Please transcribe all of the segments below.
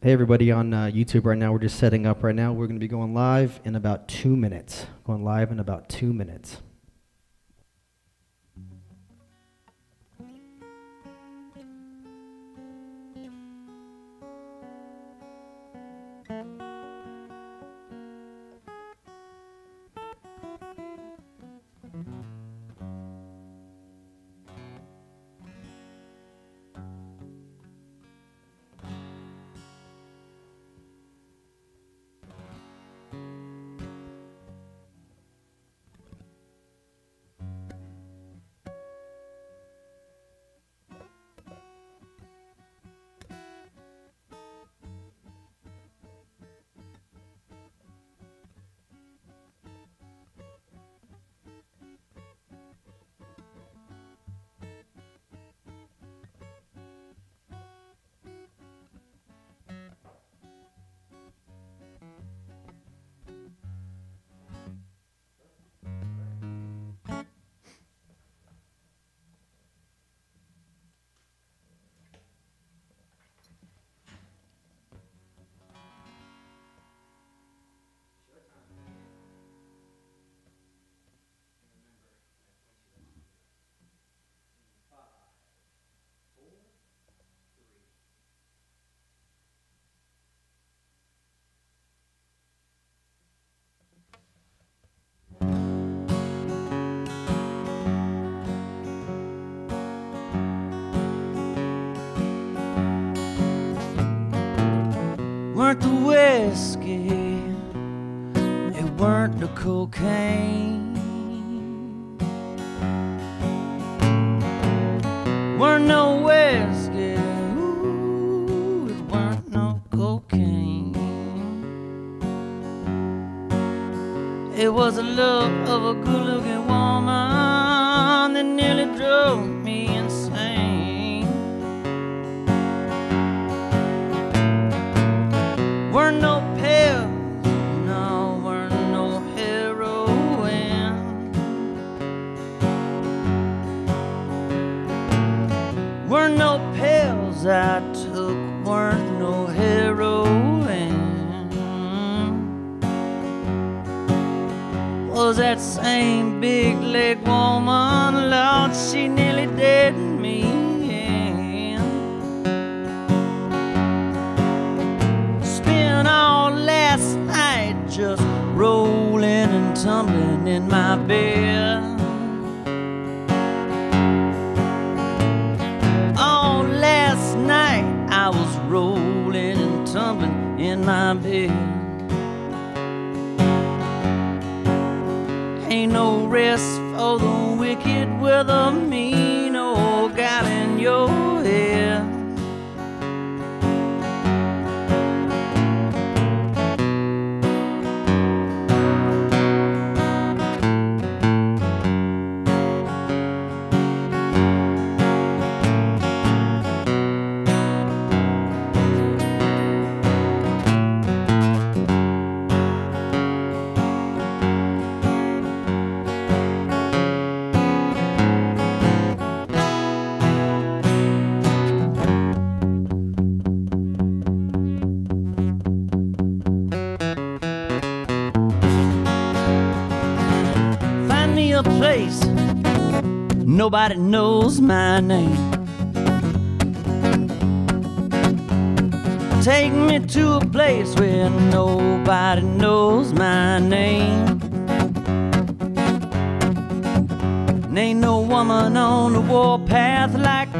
Hey, everybody on uh, YouTube right now. We're just setting up right now. We're going to be going live in about two minutes. Going live in about two minutes. Whiskey, it weren't the cocaine. Weren't no whiskey, ooh, it weren't no cocaine. It was the look of a good looking woman that nearly drove I was rolling and tumbling in my bed. Ain't no rest for the wicked with a mean old gal in your place nobody knows my name. Take me to a place where nobody knows my name. Ain't no woman on the warpath like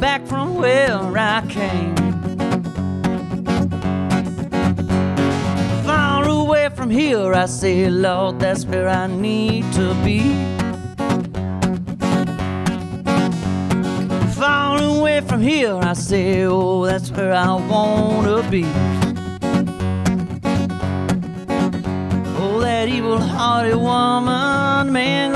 back from where I came. Far away from here, I say, Lord, that's where I need to be. Here, I say, oh, that's where I wanna be. Oh, that evil-hearted woman, man,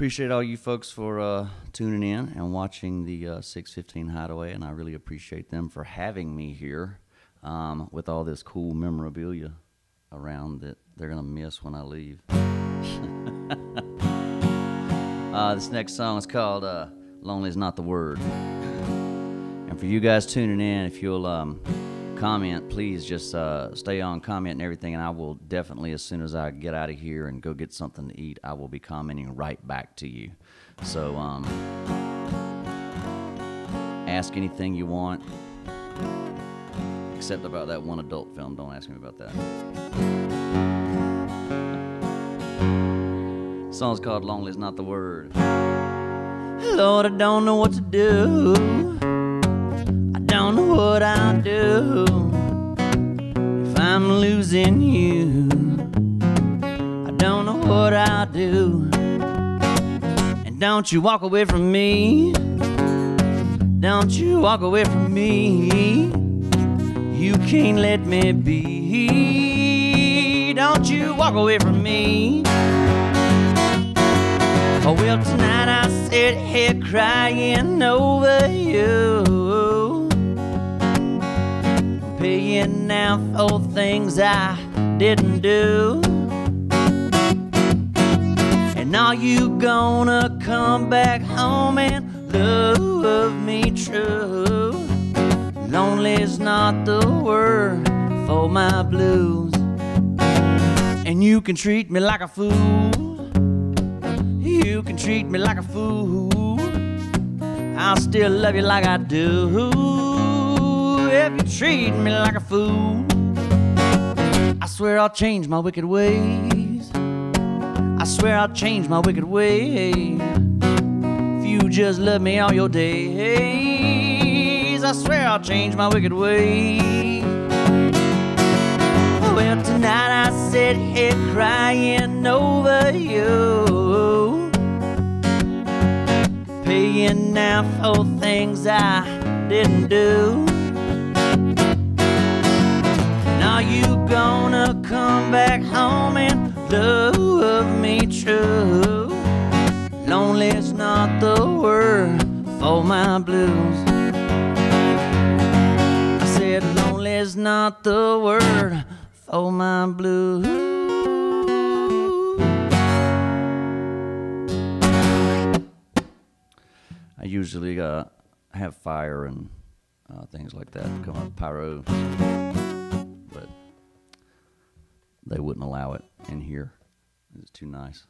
Appreciate all you folks for uh, tuning in and watching the uh, 615 Hideaway, and I really appreciate them for having me here um, with all this cool memorabilia around that they're gonna miss when I leave. uh, this next song is called uh, "Lonely Is Not the Word," and for you guys tuning in, if you'll um, comment, please just uh, stay on, comment and everything, and I will definitely, as soon as I get out of here and go get something to eat, I will be commenting right back to you. So, um, ask anything you want, except about that one adult film. Don't ask me about that. song's called Lonely is Not the Word. Lord, I don't know what to do. I don't know what I'll do losing you. I don't know what I'll do. And don't you walk away from me. Don't you walk away from me. You can't let me be. Don't you walk away from me. Oh, well, tonight I sit here crying over you. Paying now for things I didn't do. And are you gonna come back home and love me true? Lonely's not the word for my blues. And you can treat me like a fool. You can treat me like a fool. I'll still love you like I do. If you treat me like a fool, I swear I'll change my wicked ways. I swear I'll change my wicked ways. If you just love me all your days, I swear I'll change my wicked ways. Well, tonight I sit here crying over you. Paying now for things I didn't do. Gonna come back home and love me true. Lonely's not the word for my blues. I said lonely's not the word for my blues. I usually uh, have fire and uh, things like that come up, pyro, they wouldn't allow it in here. It's too nice.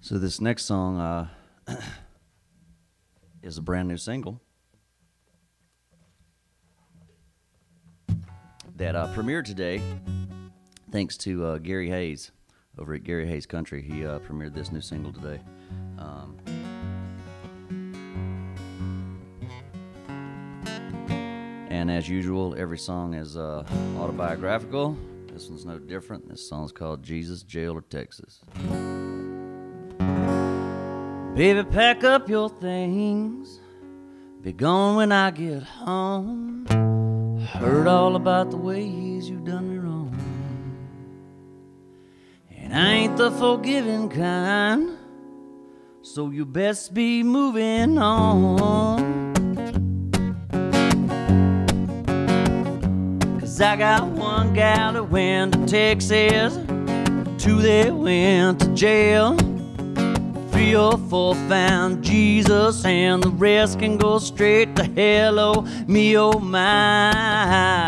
So this next song uh, is a brand new single that uh, premiered today, thanks to uh, Gary Hayes over at Gary Hayes Country. He uh, premiered this new single today. Um, and as usual, every song is uh, autobiographical. This one's no different. This song's called Jesus, Jail, or Texas. Baby, pack up your things. Be gone when I get home. Heard all about the ways you done me wrong. And I ain't the forgiving kind. So you best be moving on. Cause I got one gal that went to Texas, two that went to jail. Three or four found Jesus, and the rest can go straight to hell. Oh, me, oh, my.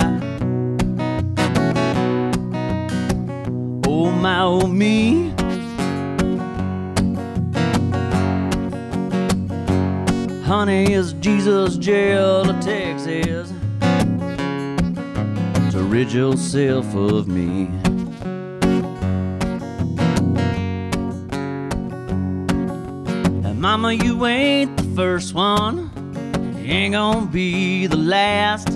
Oh my, oh me. Honey, is Jesus jail to Texas? Rid yourself of me. And mama, you ain't the first one. You ain't gonna be the last.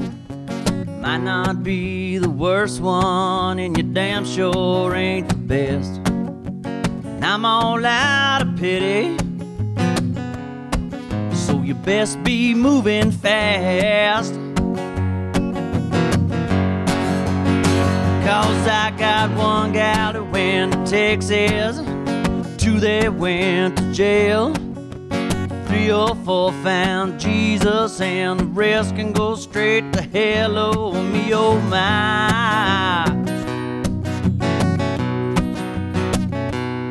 Might not be the worst one, and you damn sure ain't the best. And I'm all out of pity, so you best be moving fast. Cause I got one gal that went to Texas, two that went to jail. Three or four found Jesus, and the rest can go straight to hell. Oh, me, oh, my.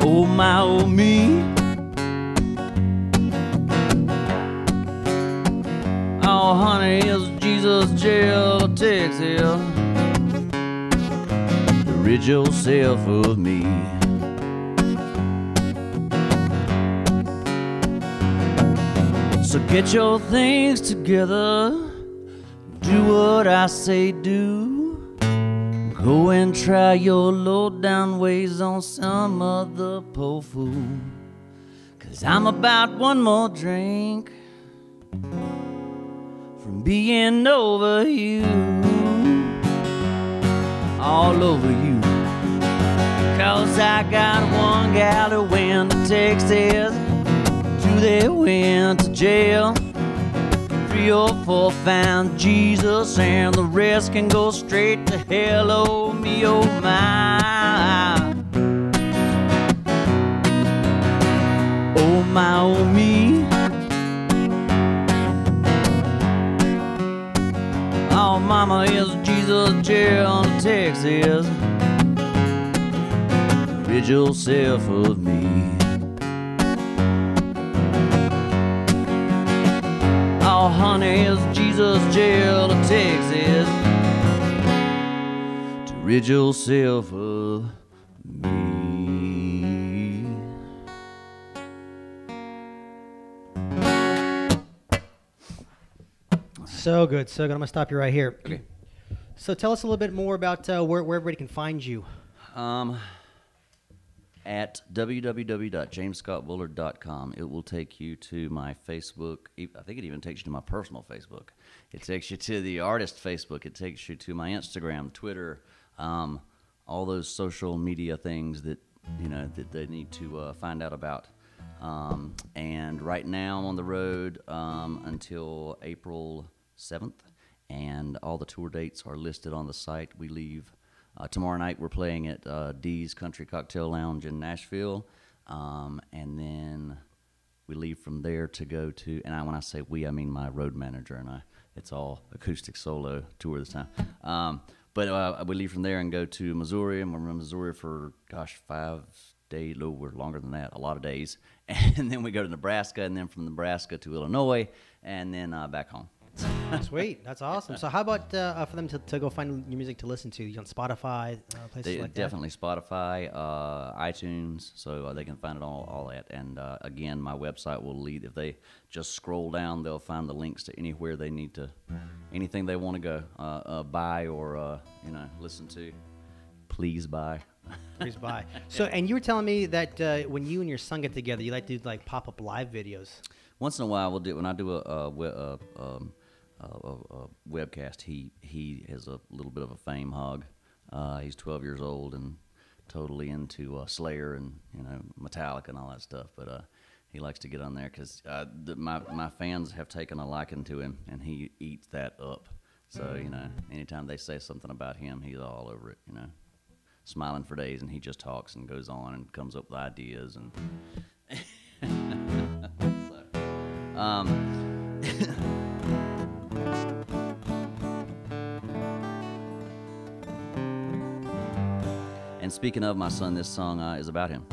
Oh, my, oh, me. Oh, honey, is Jesus jail to Texas? Rid yourself of me. So get your things together, do what I say do. Go and try your low down ways on some other poor fool. Cause I'm about one more drink from being over you, all over you. Cause I got one gal that went to Texas two they went to jail. Three or four found Jesus, and the rest can go straight to hell. Oh, me, oh, my. Oh, my, oh, me. Oh, mama, is Jesus jail in Texas? Rid yourself of me. Oh, honey, is Jesus jail to Texas to rid yourself of me? So good, so good. I'm gonna stop you right here. So tell us a little bit more about uh, where, where everybody can find you. Um, at www.jamesscottbullard.com. it will take you to my Facebook. I think it even takes you to my personal Facebook. It takes you to the artist Facebook. It takes you to my Instagram, Twitter, um, all those social media things that you know that they need to uh, find out about. Um, and right now I'm on the road um, until April 7th, and all the tour dates are listed on the site. We leave uh, tomorrow night. We're playing at uh, Dee's Country Cocktail Lounge in Nashville, um, and then we leave from there to go to. And I, when I say we, I mean my road manager and I. It's all acoustic solo tour this time. Um, but uh, we leave from there and go to Missouri, and we're in Missouri for gosh five days, no, we're longer than that, a lot of days. And then we go to Nebraska, and then from Nebraska to Illinois, and then uh, back home. Sweet, that's awesome. So how about uh, uh, for them to, to go find your music to listen to? You on Spotify, uh, places They, like definitely Spotify, uh, iTunes, so uh, they can find it all, all that. And uh, again, my website will lead. If they just scroll down, they'll find the links to anywhere they need to, anything they want to go uh, uh, buy or uh, you know listen to. Please buy. Please buy. So, and you were telling me that uh, when you and your son get together, you like to do like pop up live videos. Once in a while, we'll do when I do a, a, a, um, a, a, webcast. He he has a little bit of a fame hog. Uh, he's 12 years old and totally into uh, Slayer and you know Metallica and all that stuff. But uh, he likes to get on there because uh, my my fans have taken a liking to him, and he eats that up. So you know, anytime they say something about him, he's all over it. You know, smiling for days, and he just talks and goes on and comes up with ideas and. um, And speaking of my son, this song uh, is about him.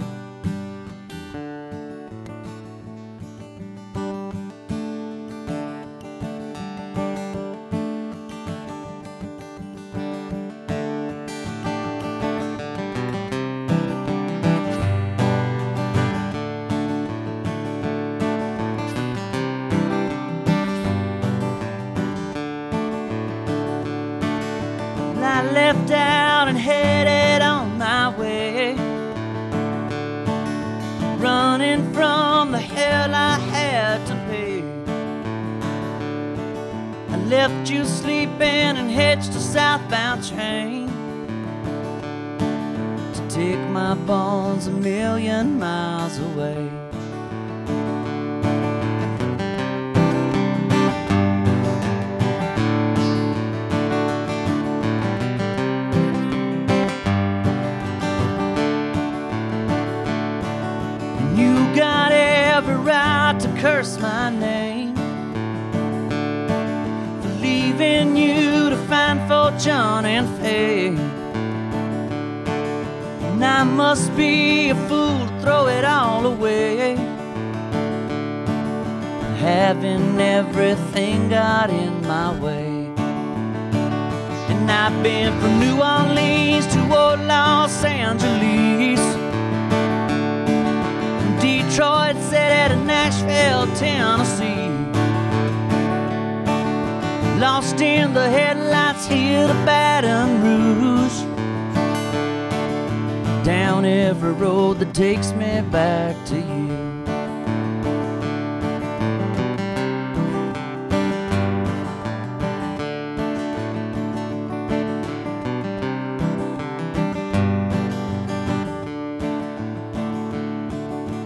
left out. You sleeping and hitched a southbound train to take my bones a million miles away. You got every right to curse my name must be a fool to throw it all away. Having everything got in my way. And I've been from New Orleans to old Los Angeles. From Detroit, said to Nashville, Tennessee. Lost in the headlights here to Baton Rouge. Down every road that takes me back to you.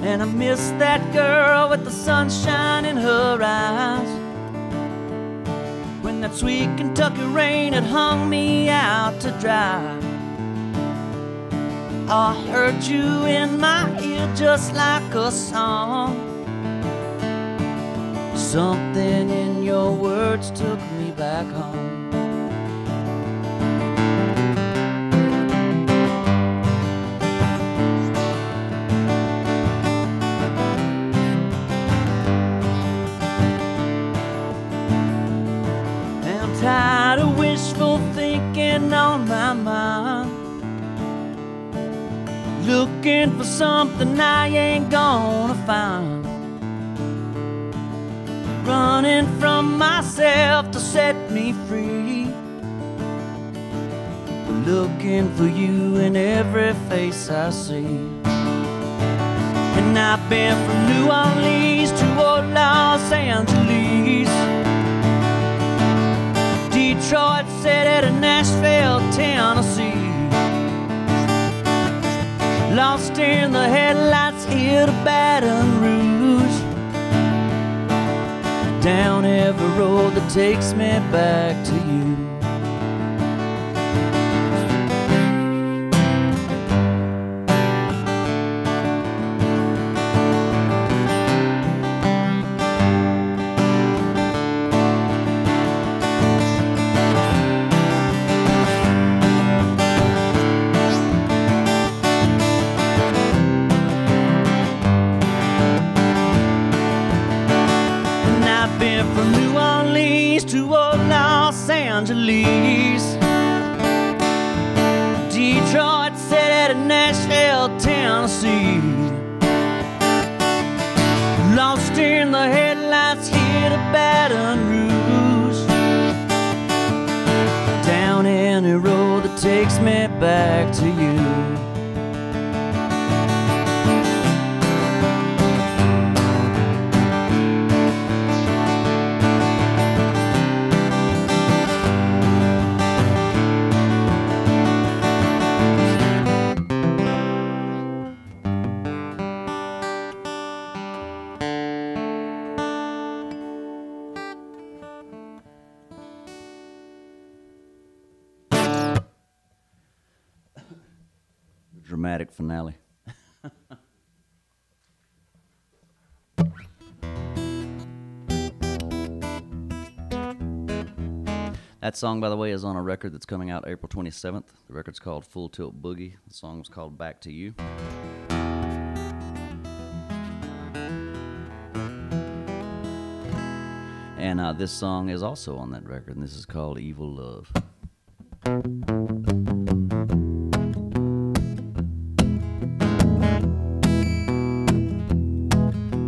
And I miss that girl with the sunshine in her eyes. When that sweet Kentucky rain had hung me out to dry. I heard you in my ear just like a song. Something in your words took me back home. Something I ain't gonna find. Running from myself to set me free. Looking for you in every face I see. And I've been from New Orleans to old Los Angeles. Detroit, City to Nashville, Tennessee. Lost in the headlights here to Baton Rouge. Down every road that takes me back to you. Lost in the headlights here to Baton Rouge. Down any road that takes me back to Finale. That song, by the way, is on a record that's coming out April 27th. The record's called Full Tilt Boogie. The song was called Back to You. And uh, this song is also on that record, and this is called Evil Love.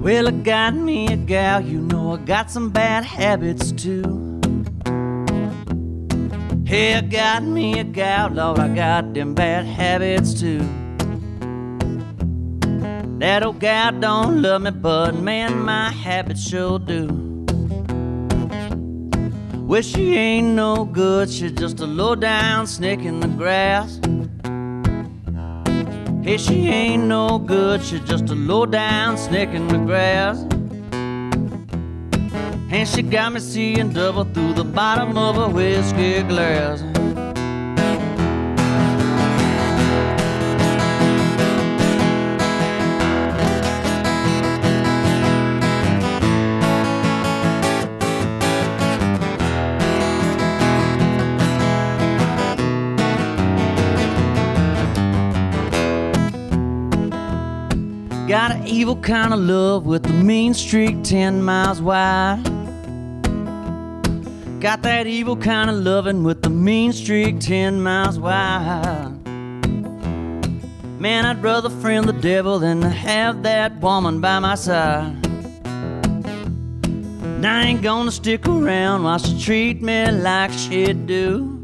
Well, I got me a gal, you know I got some bad habits too. Hey, I got me a gal, Lord, I got them bad habits too. That old gal don't love me, but man, my habits sure do. Well, she ain't no good, she's just a low down snake in the grass. Hey, she ain't no good, she's just a low down snake in the grass. And she got me seeing double through the bottom of a whiskey glass. Got an evil kind of love with a mean streak 10 miles wide. Got that evil kind of loving with the mean streak 10 miles wide. Man, I'd rather friend the devil than to have that woman by my side. And I ain't gonna stick around while she treat me like she do.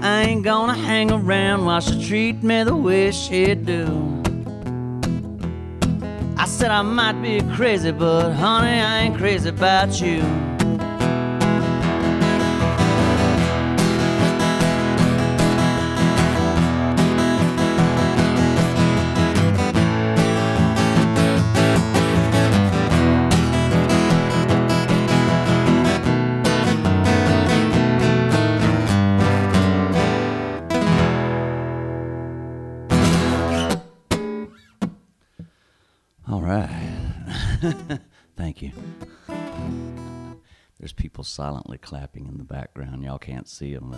I ain't gonna hang around while she treat me the way she do. Said I might be crazy, but honey, I ain't crazy about you. All right. Thank you. There's people silently clapping in the background. Y'all can't see them.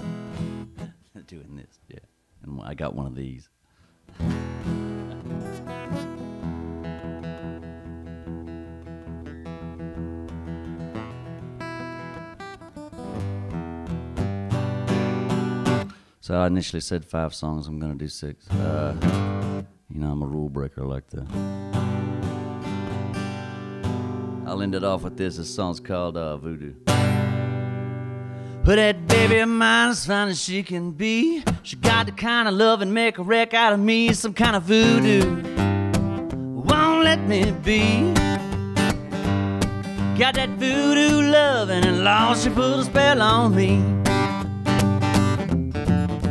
But doing this, yeah. And I got one of these. So I initially said five songs. I'm gonna do six. Uh, you know, I'm a rule breaker like that. I'll end it off with this. This song's called uh, Voodoo. Put that baby of mine as fine as she can be. She got the kind of love and make a wreck out of me. Some kind of voodoo. Won't let me be. Got that voodoo love and Lord, she put a spell on me.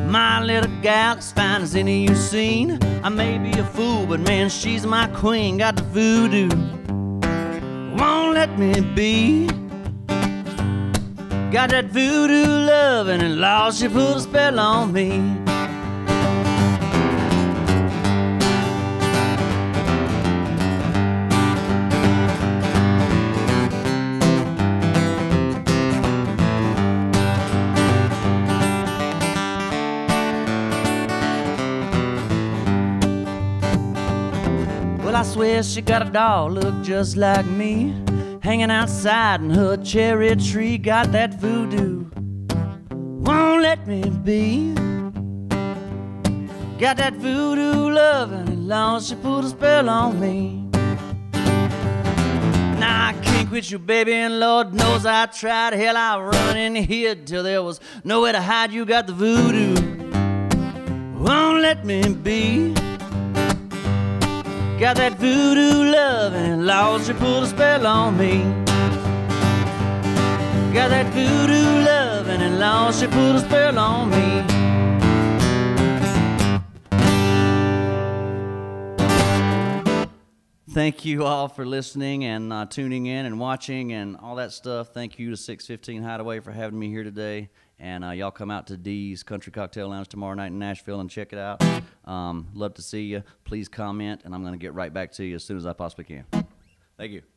My little gal as fine as any you've seen. I may be a fool, but man, she's my queen. Got the voodoo won't let me be. Got that voodoo love and Lord, she put a spell on me. Swear she got a doll look just like me. Hanging outside in her cherry tree, got that voodoo. Won't let me be. Got that voodoo love and long she put a spell on me. Now I can't quit you, baby, and Lord knows I tried. Hell, I run in here till there was nowhere to hide. You got the voodoo. Won't let me be. Got that voodoo love and Lord, she put a spell on me. Got that voodoo love and Lord, she put a spell on me. Thank you all for listening and uh, tuning in and watching and all that stuff. Thank you to 615 Hideaway for having me here today. And uh, y'all come out to Dee's Country Cocktail Lounge tomorrow night in Nashville and check it out. Um, love to see you. Please comment, and I'm going to get right back to you as soon as I possibly can. Thank you.